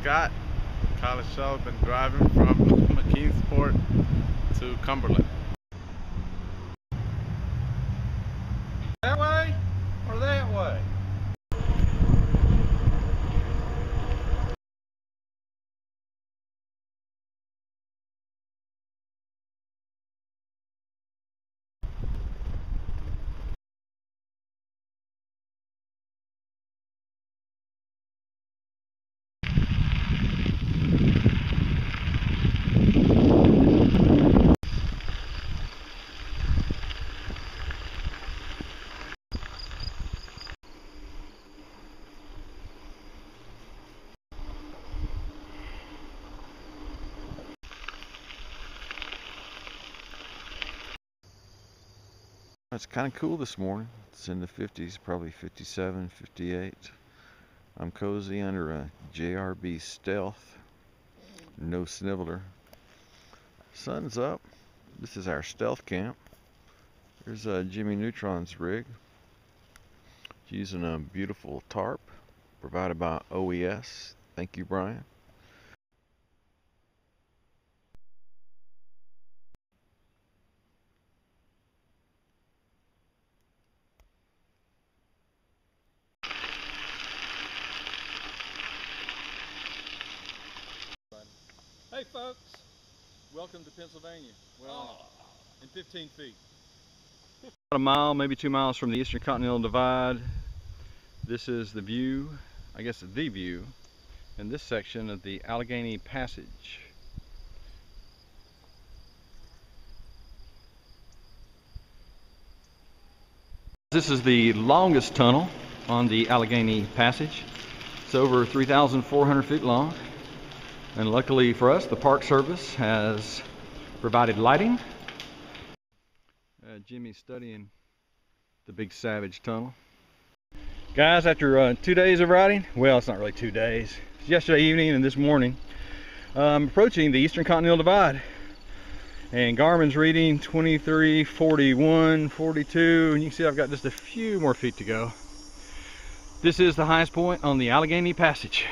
Scott. College Show. Been driving from McKeesport to Cumberland. That way or that way? It's kind of cool this morning. It's in the 50s, probably 57, 58. I'm cozy under a JRB Stealth, no sniveler. Sun's up. This is our stealth camp. Here's uh, Jimmy Neutron's rig. Using a beautiful tarp provided by OES. Thank you, Brian. Hey folks, welcome to Pennsylvania. Well, oh. in 15 feet. About a mile, maybe two miles from the Eastern Continental Divide. This is the view, I guess the view, in this section of the Allegheny Passage. This is the longest tunnel on the Allegheny Passage. It's over 3,400 feet long. And luckily for us, the Park Service has provided lighting. Uh, Jimmy's studying the Big Savage Tunnel. Guys, after uh, two days of riding, well, it's not really two days. It's yesterday evening and this morning, I'm approaching the Eastern Continental Divide. And Garmin's reading 23, 41, 42, and you can see I've got just a few more feet to go. This is the highest point on the Allegheny Passage.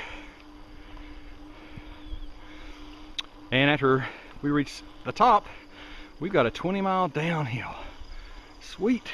And after we reach the top, we've got a 20 mile downhill. Sweet.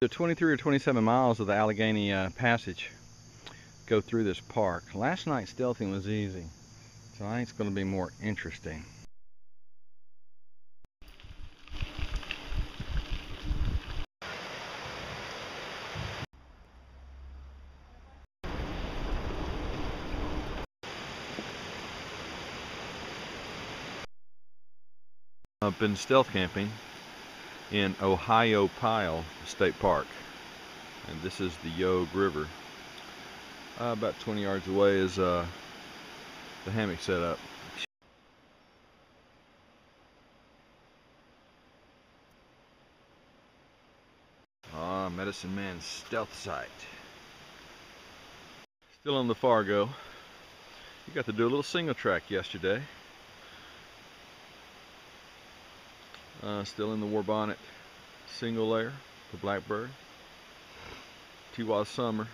The 23 or 27 miles of the Allegheny uh, Passage go through this park. Last night stealthing was easy. Tonight's going to be more interesting. I've been stealth camping in Ohiopyle State Park. And this is the Yough River. Uh, about 20 yards away is uh, the hammock setup. Ah, Medicine Man's stealth site. Still on the Fargo. You got to do a little single track yesterday. Uh, still in the Warbonnet single layer, the Blackbird. Tiwa Summer.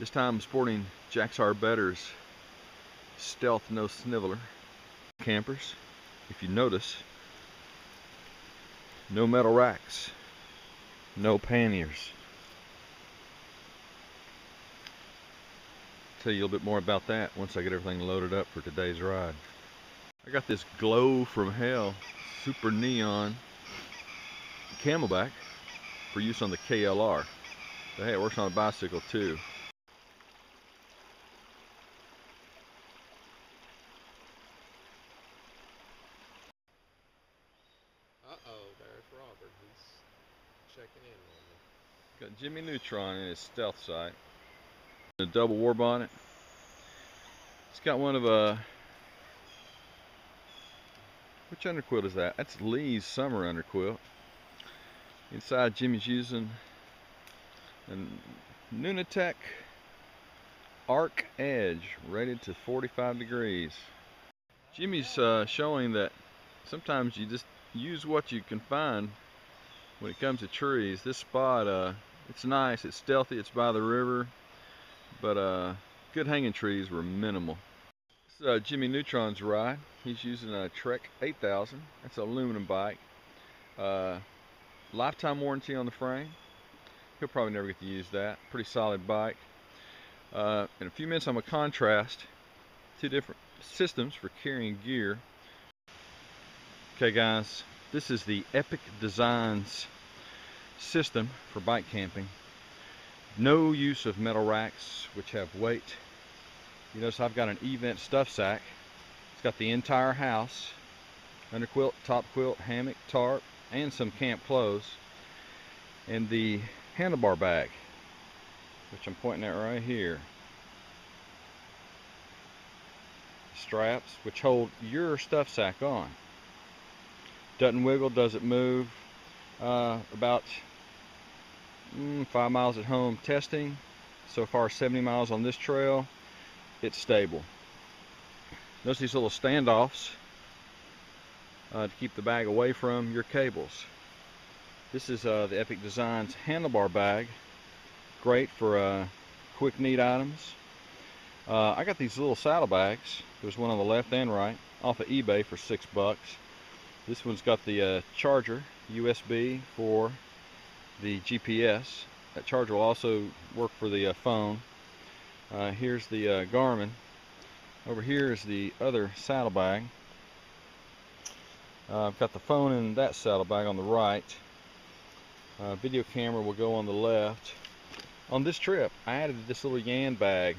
This time I'm sporting Jacks R Better's Stealth No Sniveler campers. If you notice, No metal racks. No panniers. Tell you a little bit more about that once I get everything loaded up for today's ride. I got this glow from hell super neon CamelBak for use on the KLR. But hey, it works on a bicycle too. Uh-oh, there's Robert. He's checking in on me. Got Jimmy Neutron in his stealth sight. A double Warbonnet. It's got one of a. Which underquilt is that? That's Lee's summer underquilt. Inside, Jimmy's using a Nunatak Arc Edge rated to 45 degrees. Jimmy's uh, showing that sometimes you just use what you can find when it comes to trees. This spot, uh, it's nice, it's stealthy, it's by the river, but uh, good hanging trees were minimal. Is uh, Jimmy Neutron's ride. He's using a Trek 8000. That's an aluminum bike. Uh, lifetime warranty on the frame. He'll probably never get to use that. Pretty solid bike. Uh, in a few minutes I'm going to contrast two different systems for carrying gear. Okay guys, this is the Epic Designs system for bike camping. No use of metal racks which have weight. You notice I've got an eVent stuff sack. It's got the entire house, underquilt, top quilt, hammock, tarp, and some camp clothes. And the handlebar bag, which I'm pointing at right here. Straps, which hold your stuff sack on. Doesn't wiggle, doesn't move. Uh, about mm, five miles at home testing. So far 70 miles on this trail. It's stable. Notice these little standoffs uh, to keep the bag away from your cables. This is uh, the Epic Designs handlebar bag. Great for uh, quick need items. Uh, I got these little saddlebags. There's one on the left and right off of eBay for six bucks. This one's got the uh, charger USB for the GPS. That charger will also work for the uh, phone. Uh, here's the uh, Garmin. Over here is the other saddlebag. Uh, I've got the phone in that saddlebag on the right. Uh, video camera will go on the left. On this trip, I added this little Yan bag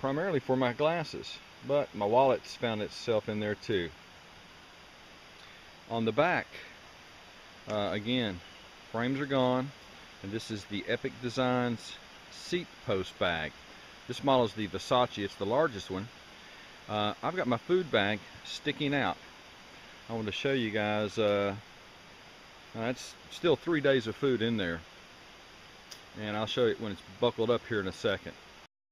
primarily for my glasses, but my wallet's found itself in there too. On the back, uh, again, frames are gone, and this is the Epic Designs seat post bag. This model is the Viscacha, it's the largest one. Uh, I've got my food bag sticking out. I want to show you guys, uh, that's still three days of food in there. And I'll show you when it's buckled up here in a second.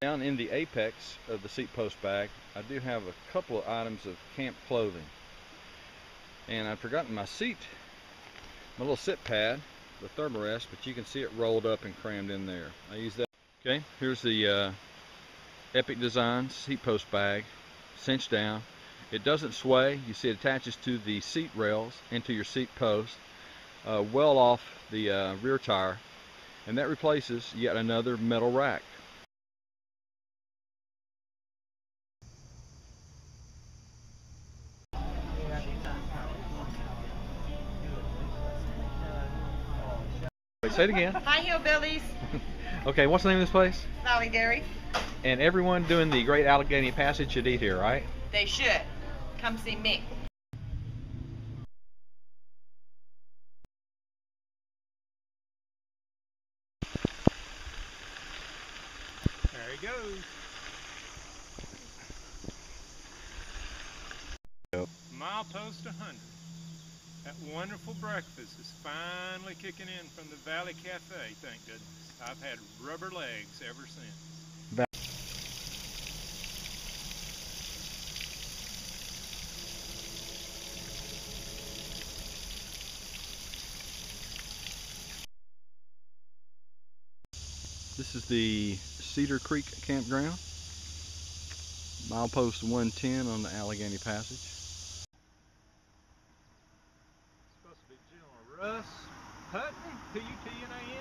Down in the apex of the seat post bag, I do have a couple of items of camp clothing. And I've forgotten my seat, my little sit pad, the Therm-a-Rest, but you can see it rolled up and crammed in there. I use that. Okay, here's the uh, Epic Designs seat post bag, cinched down. It doesn't sway. You see it attaches to the seat rails and to your seat post, uh, well off the uh, rear tire. And that replaces yet another metal rack. Wait, say it again. Hi, Hillbillies. Okay, what's the name of this place? Valley Dairy. And everyone doing the Great Allegheny Passage should eat here, right? They should. Come see me. There he goes. Mile Milepost 100. That wonderful breakfast is finally kicking in from the Valley Cafe, thank goodness. I've had rubber legs ever since. This is the Cedar Creek Campground. Milepost 110 on the Allegheny Passage. Supposed to be gentle Russ P-U-T-N-A-N.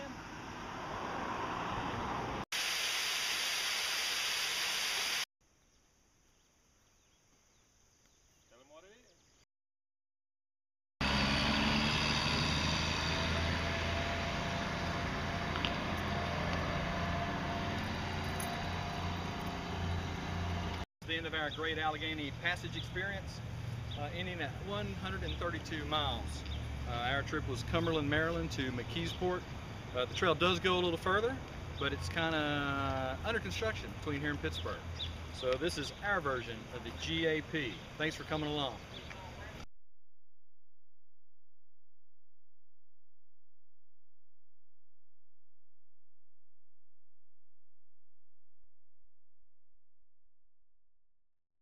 The end of our Great Allegheny Passage experience, uh, ending at 132 miles. Uh, our trip was Cumberland, Maryland to McKeesport. Uh, the trail does go a little further, but it's kind of under construction between here and Pittsburgh. So this is our version of the GAP. Thanks for coming along.